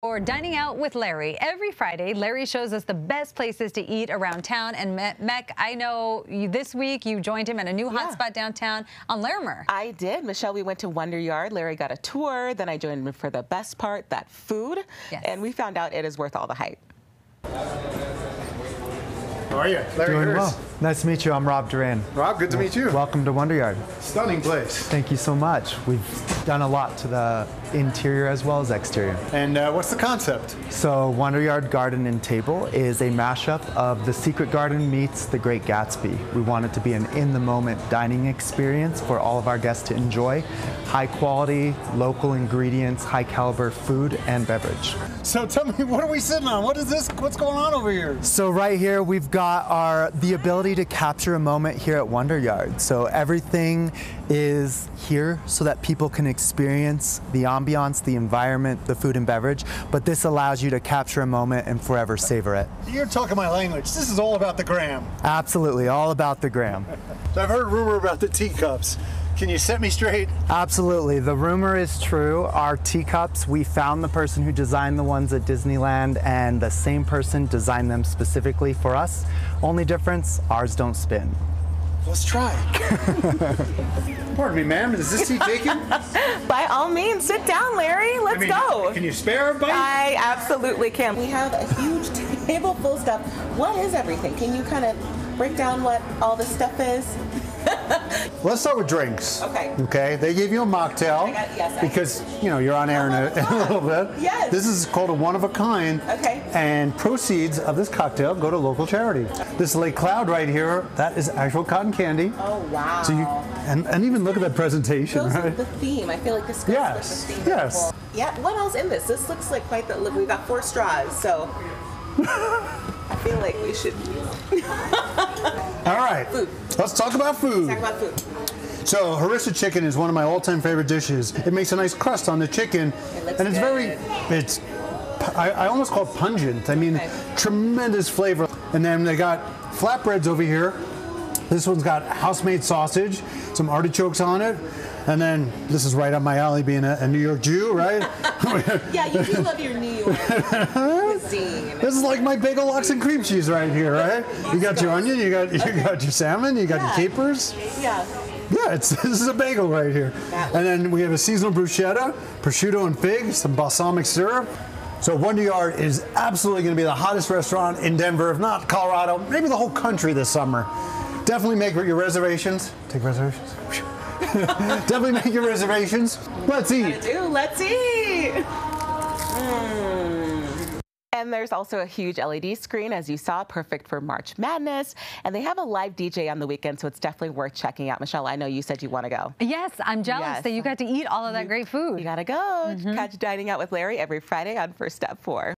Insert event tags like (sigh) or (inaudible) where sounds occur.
Or dining out with Larry. Every Friday, Larry shows us the best places to eat around town. And Mec, I know you, this week you joined him at a new yeah. hotspot downtown on Larimer. I did. Michelle, we went to Wonderyard. Larry got a tour. Then I joined him for the best part, that food. Yes. And we found out it is worth all the hype. How are you? Larry Doing well. Nice to meet you. I'm Rob Duran. Rob, good to meet you. Welcome to Wonderyard. Stunning place. Thank you so much. We've done a lot to the interior as well as exterior. And uh, what's the concept? So Wonderyard Garden and Table is a mashup of The Secret Garden meets The Great Gatsby. We want it to be an in-the-moment dining experience for all of our guests to enjoy. High quality, local ingredients, high caliber food and beverage. So tell me, (laughs) what are we sitting on? What is this? What's going on over here? So right here, we've got our the ability to capture a moment here at Wonderyard. So everything is here so that people can experience the ambiance, the environment, the food and beverage, but this allows you to capture a moment and forever savor it. You're talking my language. This is all about the gram. Absolutely, all about the gram. (laughs) I've heard rumor about the teacups. Can you set me straight? Absolutely. The rumor is true. Our teacups, we found the person who designed the ones at Disneyland, and the same person designed them specifically for us. Only difference, ours don't spin. Let's try. (laughs) Pardon me, ma'am. Is this seat taken? (laughs) By all means, sit down, Larry. Let's I mean, go. Can you spare a bite? I absolutely can. We have a huge (laughs) table full of stuff. What is everything? Can you kind of break down what all this stuff is? Let's start with drinks. Okay. Okay. They gave you a mocktail. Got, yes, because you know you're on air in a, (laughs) in a, uh-huh. little bit. Yes. This is called a one of a kind. Okay. And proceeds of this cocktail go to local charity. This Lake Cloud right here, that is actual cotton candy. Oh wow. So you and, and even look at that presentation. Goes right? the theme. I feel like this goes yes. with the theme. Yes. Yeah. What else in this? This looks like quite the. Look, we've got four straws. So. I feel like we should. All right. Food. Let's talk about food. Let's talk about food. So harissa chicken is one of my all-time favorite dishes. It makes a nice crust on the chicken, it and it's good. very, it's, I, I, almost call it pungent. I mean, okay. tremendous flavor. And then they got flatbreads over here. This one's got house-made sausage, some artichokes on it, and then this is right up my alley, being a, a New York Jew, right? (laughs) yeah, you do love your New York cuisine. (laughs) This is like my bagel lox and cream cheese right here, right? You got your onion, you got you okay. got your salmon, you got yeah. your capers. Yeah. Yeah, it's (laughs) this is a bagel right here. And then we have a seasonal bruschetta, prosciutto and fig, some balsamic syrup. So Wonderyard is absolutely going to be the hottest restaurant in Denver, if not Colorado, maybe the whole country this summer. Definitely make your reservations. Take reservations. (laughs) Definitely make your reservations. Let's eat. Do. Let's eat. Mm. And there's also a huge LED screen, as you saw, perfect for March Madness. And they have a live DJ on the weekend, so it's definitely worth checking out. Michelle, I know you said you want to go. Yes, I'm jealous yes. that you got to eat all of that great food. You got to go. Mm -hmm. Catch Dining Out with Larry every Friday on First Step 4.